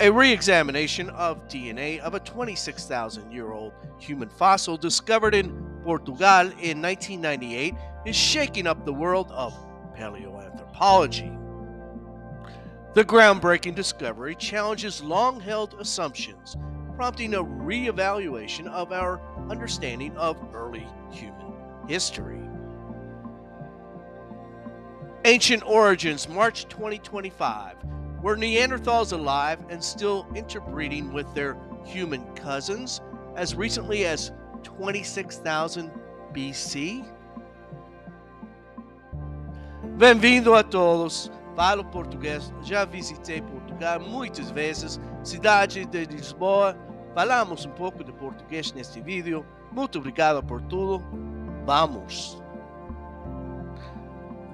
A re examination of DNA of a 26,000 year old human fossil discovered in Portugal in 1998 is shaking up the world of paleoanthropology. The groundbreaking discovery challenges long held assumptions, prompting a re evaluation of our understanding of early human history. Ancient Origins, March 2025. Were Neanderthals alive and still interbreeding with their human cousins as recently as 26,000 BC? Bem-vindo a todos. Falo português, já visitei Portugal muitas vezes, cidade de Lisboa. Falamos um pouco de português neste vídeo. Muito obrigado por tudo. Vamos!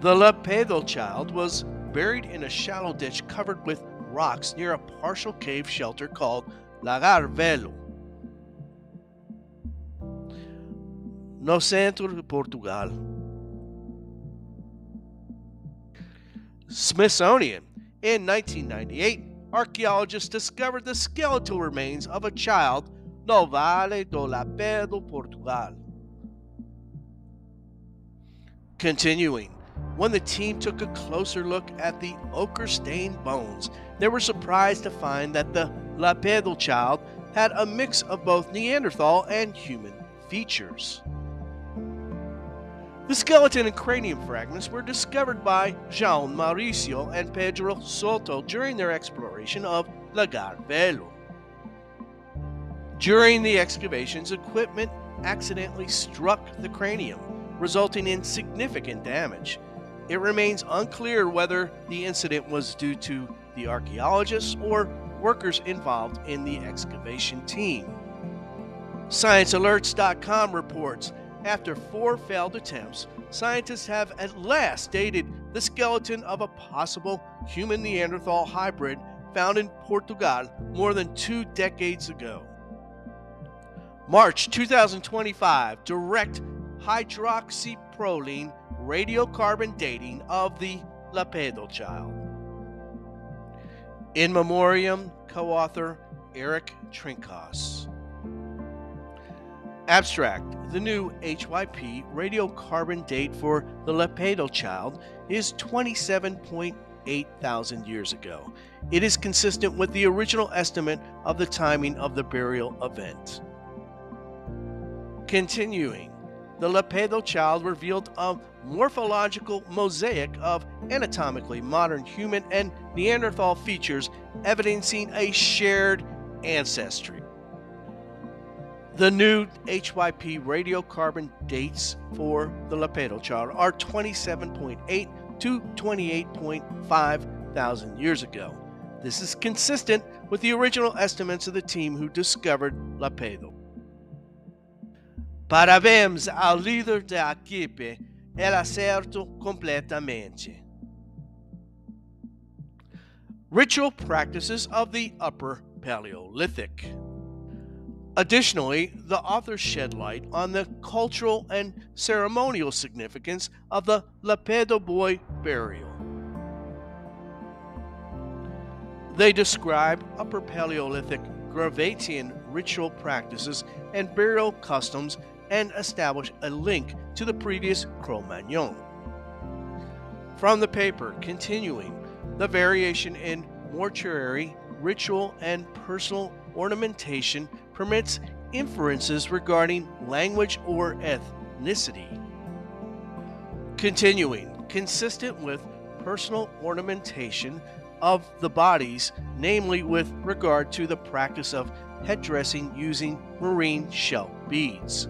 The Lapedo child was buried in a shallow ditch covered with rocks near a partial cave shelter called Lagar Velho. No centro de Portugal. Smithsonian. In 1998, archaeologists discovered the skeletal remains of a child no Vale do Lapedo, Portugal. Continuing, when the team took a closer look at the ochre stained bones, they were surprised to find that the Lapedo child had a mix of both Neanderthal and human features. The skeleton and cranium fragments were discovered by Jean Mauricio and Pedro Souto during their exploration of Lagar Velho. During the excavations, equipment accidentally struck the cranium, resulting in significant damage. It remains unclear whether the incident was due to the archaeologists or workers involved in the excavation team. ScienceAlerts.com reports after four failed attempts, scientists have at last dated the skeleton of a possible human Neanderthal hybrid found in Portugal more than two decades ago. March 2025 direct hydroxyproline radiocarbon dating of the Lapedo child. In Memoriam, co author Eric Trinkaus. Abstract The new HYP radiocarbon date for the Lapedo child is 27.8 thousand years ago. It is consistent with the original estimate of the timing of the burial event. Continuing, the Lapedo child revealed a morphological mosaic of anatomically modern human and Neanderthal features, evidencing a shared ancestry. The new HYP radiocarbon dates for the Lapedo child are 27.8 to 28.5 thousand years ago. This is consistent with the original estimates of the team who discovered Lapedal. Parabéns ao líder da equipe, ele acertou completamente. Ritual practices of the Upper Paleolithic. Additionally, the authors shed light on the cultural and ceremonial significance of the Lapedo boy burial. They describe Upper Paleolithic Gravettian ritual practices and burial customs and establish a link to the previous Cro-Magnon. From the paper, continuing, the variation in mortuary, ritual, and personal ornamentation permits inferences regarding language or ethnicity. Continuing, consistent with personal ornamentation of the bodies, namely with regard to the practice of headdressing using marine shell beads.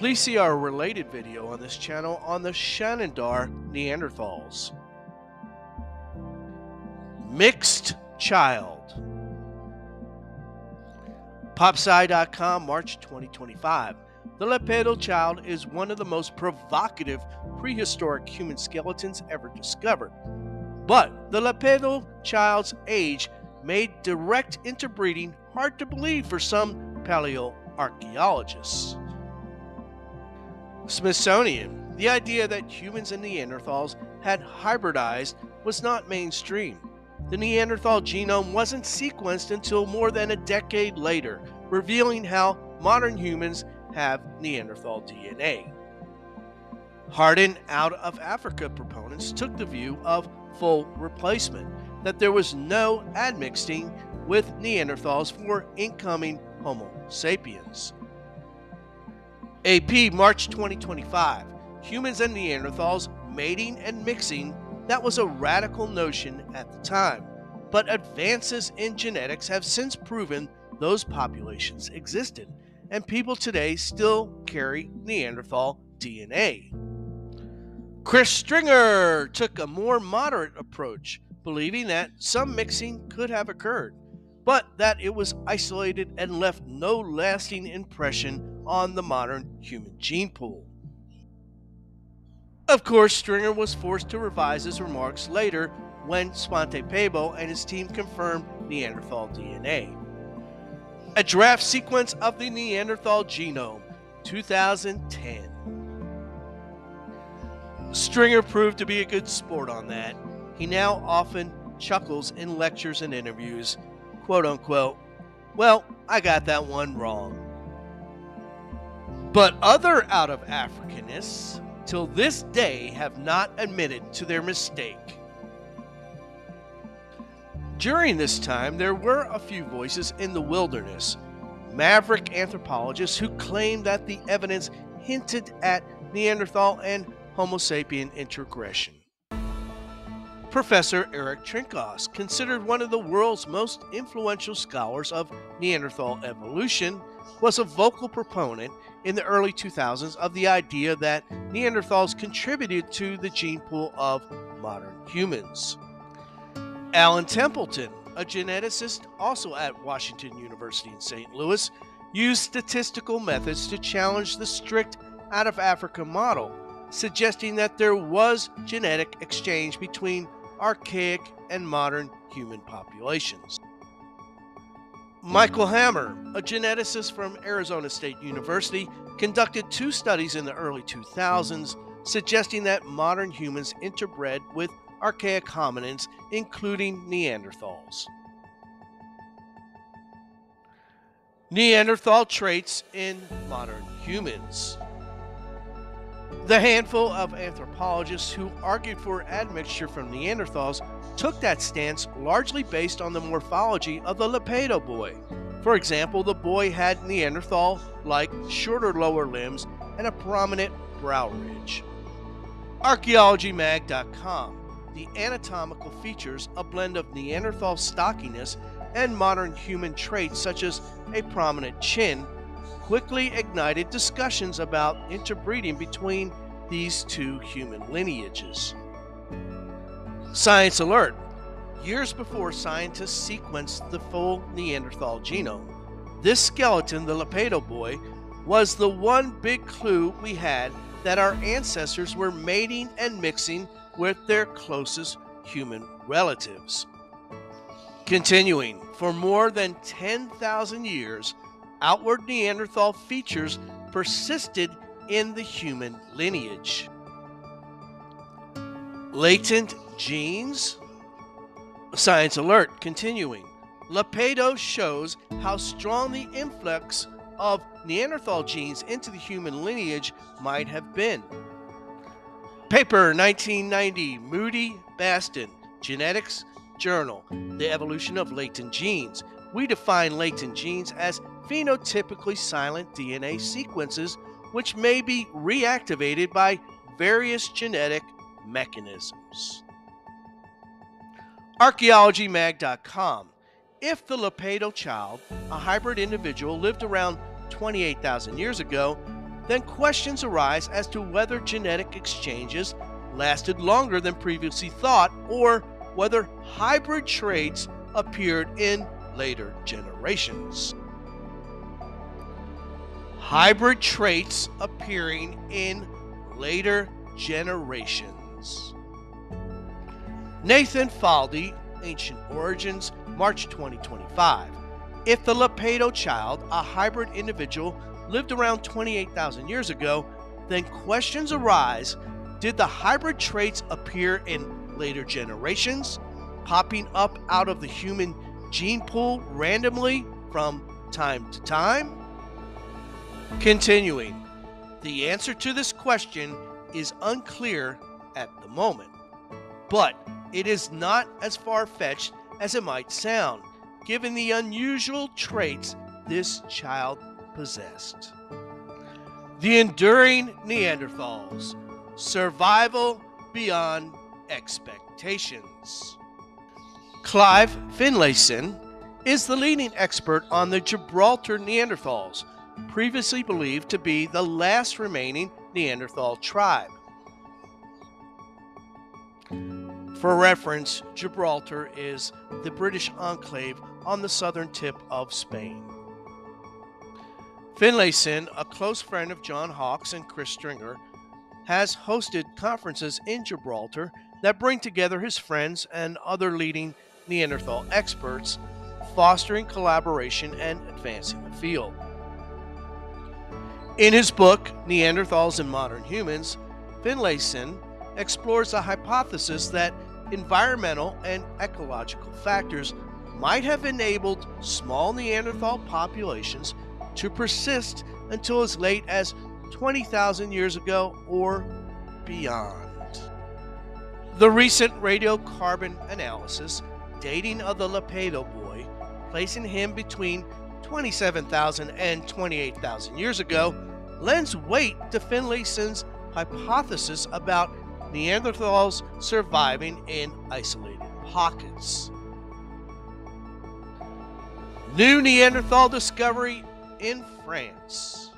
Please see our related video on this channel on the Shanidar Neanderthals. Mixed Child. PopSci.com, March 2025. The Lapedo child is one of the most provocative prehistoric human skeletons ever discovered. But the Lapedo child's age made direct interbreeding hard to believe for some paleoarchaeologists. Smithsonian, the idea that humans and Neanderthals had hybridized was not mainstream. the Neanderthal genome wasn't sequenced until more than a decade later, revealing how modern humans have Neanderthal DNA. Hardened out of Africa proponents took the view of full replacement, that there was no admixing with Neanderthals for incoming Homo sapiens. AP March 2025 Humans and Neanderthals mating and mixing, that was a radical notion at the time. But advances in genetics have since proven those populations existed, and people today still carry Neanderthal DNA. Chris Stringer took a more moderate approach, believing that some mixing could have occurred, but that it was isolated and left no lasting impression on the modern human gene pool. Of course, Stringer was forced to revise his remarks later when Svante Pääbo and his team confirmed Neanderthal DNA. A draft sequence of the Neanderthal genome, 2010. Stringer proved to be a good sport on that. He now often chuckles in lectures and interviews, quote unquote, well, I got that one wrong. But other out of Africanists, till this day, have not admitted to their mistake. During this time, there were a few voices in the wilderness, maverick anthropologists who claimed that the evidence hinted at Neanderthal and Homo sapien introgression. Professor Eric Trinkaus, considered one of the world's most influential scholars of Neanderthal evolution, was a vocal proponent in the early 2000s of the idea that Neanderthals contributed to the gene pool of modern humans. Alan Templeton, a geneticist also at Washington University in St. Louis, used statistical methods to challenge the strict out of Africa model suggesting that there was genetic exchange between archaic and modern human populations. Michael Hammer, a geneticist from Arizona State University, conducted two studies in the early 2000s suggesting that modern humans interbred with archaic hominins, including Neanderthals. Neanderthal traits in modern humans. The handful of anthropologists who argued for admixture from Neanderthals took that stance largely based on the morphology of the Lapedo boy. For example, the boy had Neanderthal like shorter lower limbs and a prominent brow ridge. ArchaeologyMag.com The anatomical features a blend of Neanderthal stockiness and modern human traits such as a prominent chin quickly ignited discussions about interbreeding between these two human lineages. Science Alert Years before scientists sequenced the full Neanderthal genome, this skeleton, the Lapedo boy, was the one big clue we had that our ancestors were mating and mixing with their closest human relatives. Continuing, for more than 10,000 years, outward Neanderthal features persisted in the human lineage. Latent genes? Science alert continuing. Lapedo shows how strong the influx of Neanderthal genes into the human lineage might have been. Paper 1990 Moody Bastin Genetics Journal The Evolution of Latent Genes. We define latent genes as phenotypically silent DNA sequences which may be reactivated by various genetic mechanisms. ArchaeologyMag.com If the Lapedo child, a hybrid individual, lived around 28,000 years ago, then questions arise as to whether genetic exchanges lasted longer than previously thought or whether hybrid traits appeared in later generations hybrid traits appearing in later generations. Nathan Falde, Ancient Origins, March 2025. If the Lapedo child, a hybrid individual, lived around 28,000 years ago, then questions arise did the hybrid traits appear in later generations, popping up out of the human gene pool randomly from time to time? Continuing, the answer to this question is unclear at the moment, but it is not as far fetched as it might sound, given the unusual traits this child possessed. The enduring Neanderthals, survival beyond expectations. Clive Finlayson is the leading expert on the Gibraltar Neanderthals, previously believed to be the last remaining Neanderthal tribe. For reference, Gibraltar is the British enclave on the southern tip of Spain. Finlayson, a close friend of John Hawks and Chris Stringer, has hosted conferences in Gibraltar that bring together his friends and other leading Neanderthal experts, fostering collaboration and advancing the field. In his book, Neanderthals and Modern Humans, Finlayson explores the hypothesis that environmental and ecological factors might have enabled small Neanderthal populations to persist until as late as 20,000 years ago or beyond. The recent radiocarbon analysis dating of the Lapedo boy, placing him between 27,000 and 28,000 years ago, lends weight to Finlayson's hypothesis about Neanderthals surviving in isolated pockets. New Neanderthal discovery in France.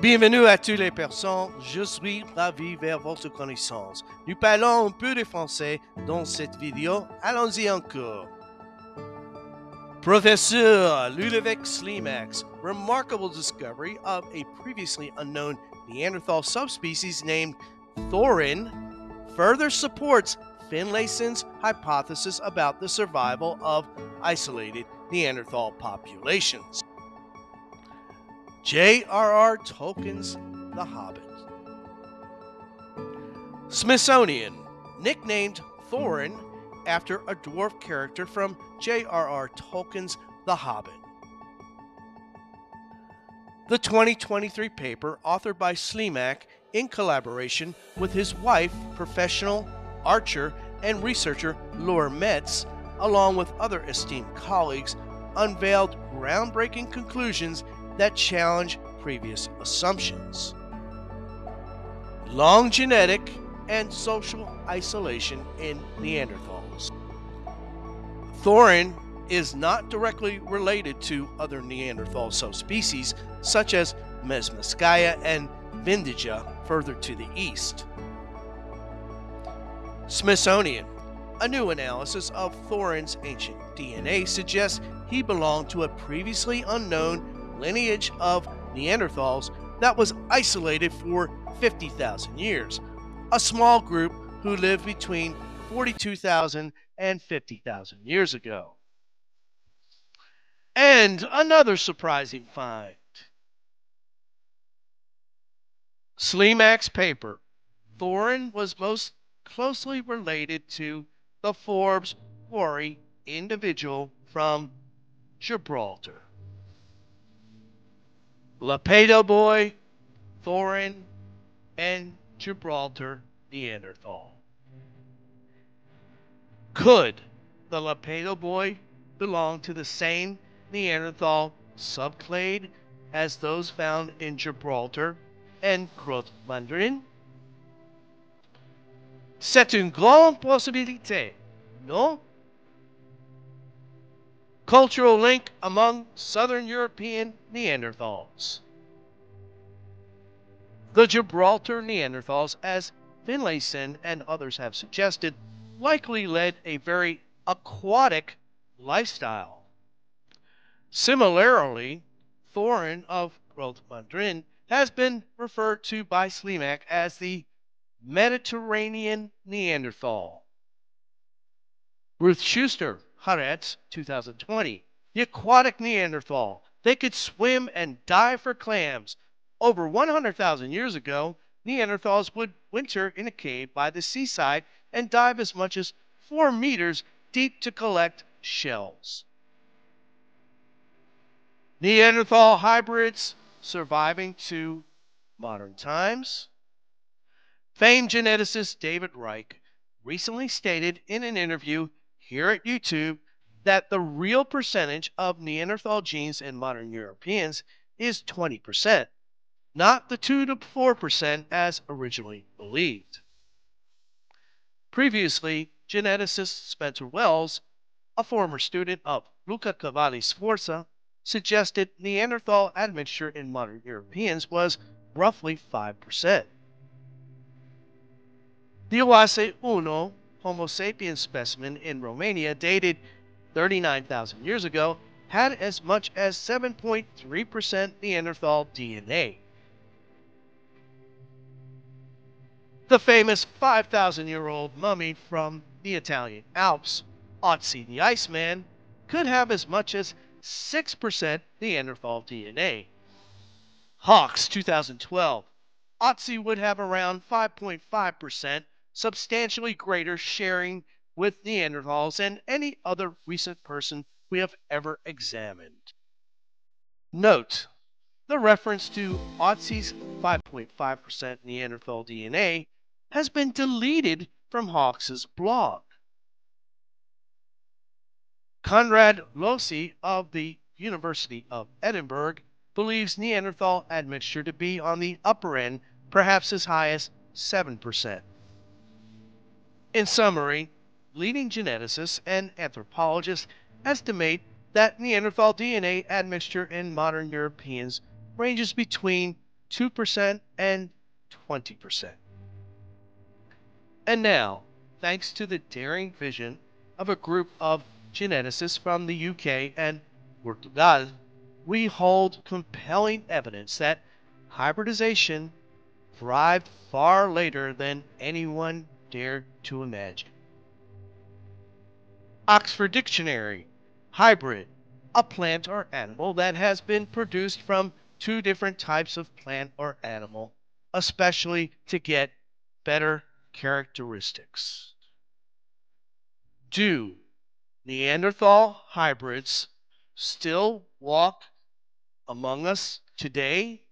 Bienvenue à toutes les personnes, je suis ravi vers votre connaissance. Nous parlons un peu de français dans cette vidéo, allons-y encore. Professor Ludovic Slimak's remarkable discovery of a previously unknown Neanderthal subspecies named thorin further supports Finlayson's hypothesis about the survival of isolated Neanderthal populations. J.R.R. Tolkien's The Hobbit. Smithsonian, nicknamed Thorin after a dwarf character from J.R.R. Tolkien's The Hobbit. The 2023 paper, authored by Slimak in collaboration with his wife, professional archer and researcher Laura Metz, along with other esteemed colleagues, unveiled groundbreaking conclusions that challenge previous assumptions. Long genetic and social isolation in Neanderthals. Thorin is not directly related to other Neanderthal subspecies such as Mezmaiskaya and Vindija further to the east. Smithsonian. A new analysis of Thorin's ancient DNA suggests he belonged to a previously unknown lineage of Neanderthals that was isolated for 50,000 years, a small group who lived between 42,000 and 50,000 years ago. And another surprising find. Slimak's paper, Thorin was most closely related to the Forbes Quarry individual from Gibraltar. Lapedo Boy, Thorin, and Gibraltar Neanderthal. Could the Lapedo Boy belong to the same Neanderthal subclade as those found in Gibraltar and Grotte Mandrin? C'est une grande possibilité, non? Cultural link among Southern European Neanderthals. The Gibraltar Neanderthals, as Finlayson and others have suggested, likely led a very aquatic lifestyle. Similarly, Thorin of Grotte Mandrin has been referred to by Slimak as the Mediterranean Neanderthal. Ruth Schuster Haaretz 2020. The aquatic Neanderthal. They could swim and dive for clams. Over 100,000 years ago, Neanderthals would winter in a cave by the seaside and dive as much as four meters deep to collect shells. Neanderthal hybrids surviving to modern times. Famed geneticist David Reich recently stated in an interview here at YouTube that the real percentage of Neanderthal genes in modern Europeans is 20%, not the 2 to 4% as originally believed. Previously, geneticist Spencer Wells, a former student of Luca Cavalli Sforza, suggested Neanderthal admixture in modern Europeans was roughly 5%. The Oase Uno Homo sapiens specimen in Romania, dated 39,000 years ago, had as much as 7.3% Neanderthal DNA. The famous 5,000 year old mummy from the Italian Alps, Otzi the Iceman, could have as much as 6% Neanderthal DNA. Hawks 2012. Otzi would have around 5.5%, substantially greater sharing with Neanderthals than any other recent person we have ever examined. Note the reference to Otzi's 5.5% Neanderthal DNA has been deleted from Hawks's blog. Konrad Lohse of the University of Edinburgh believes Neanderthal admixture to be on the upper end, perhaps as high as 7%. In summary, leading geneticists and anthropologists estimate that Neanderthal DNA admixture in modern Europeans ranges between 2% and 20%. And now, thanks to the daring vision of a group of geneticists from the UK and Portugal, we hold compelling evidence that hybridization thrived far later than anyone dared to imagine. Oxford Dictionary Hybrid, a plant or animal that has been produced from two different types of plant or animal, especially to get better characteristics. Do Neanderthal hybrids still walk among us today?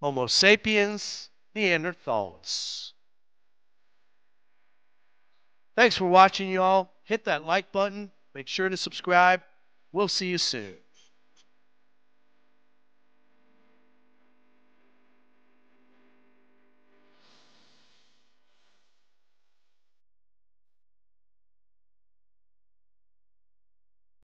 Homo sapiens Neanderthals. Thanks for watching, y'all. Hit that like button. Make sure to subscribe. We'll see you soon.